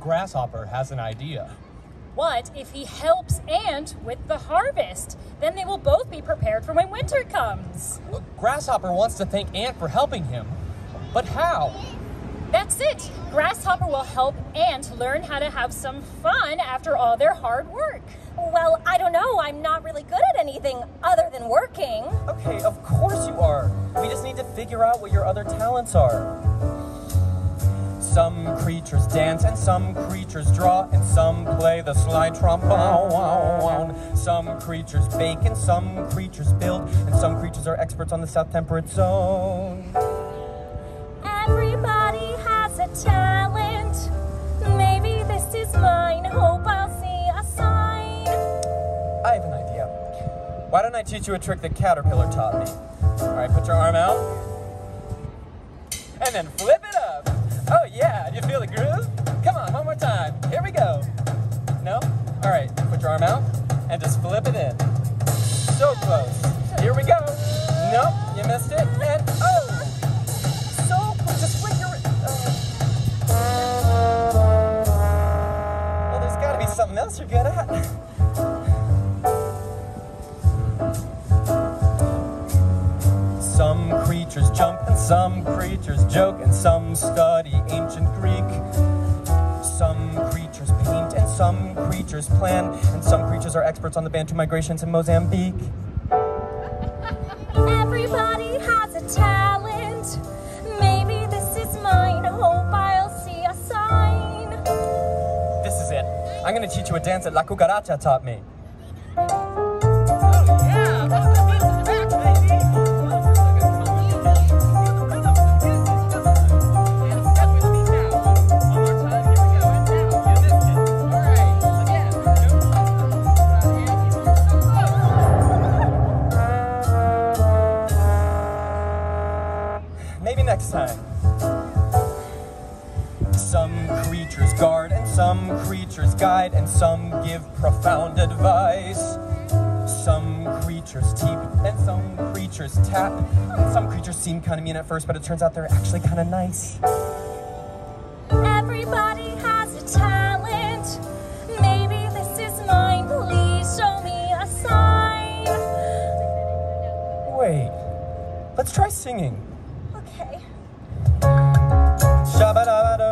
Grasshopper has an idea. What if he helps Ant with the harvest? Then they will both be prepared for when winter comes. Grasshopper wants to thank Ant for helping him. But how? That's it. Grasshopper will help Ant learn how to have some fun after all their hard work. Well, I don't know. I'm not really good at anything other than working. Okay, of course you are. We just need to figure out what your other talents are. Some creatures dance and some creatures draw and some play the slide trombone. Some creatures bake and some creatures build and some creatures are experts on the South Temperate Zone. Everybody has a talent. Maybe this is mine. Hope I'll see a sign. I have an idea. Why don't I teach you a trick that Caterpillar taught me? All right, put your arm out. And then flip it up. Oh yeah, do you feel the groove? Come on, one more time. Here we go. No? All right, put your arm out and just flip it in. So close. Here we go. Nope, you missed it. And oh, so close. Just flick your. Oh. Well, there's got to be something else you're good at. Some creatures jump some creatures joke and some study ancient Greek. Some creatures paint and some creatures plan and some creatures are experts on the Bantu migrations in Mozambique. Everybody has a talent. Maybe this is mine. Hope I'll see a sign. This is it. I'm gonna teach you a dance that La Cucaracha taught me. Time. Some creatures guard and some creatures guide and some give profound advice. Some creatures teep and some creatures tap. And some creatures seem kind of mean at first, but it turns out they're actually kind of nice. Everybody has a talent. Maybe this is mine. Please show me a sign. Wait, let's try singing. Okay. Shabba-dabba-dabba-doo.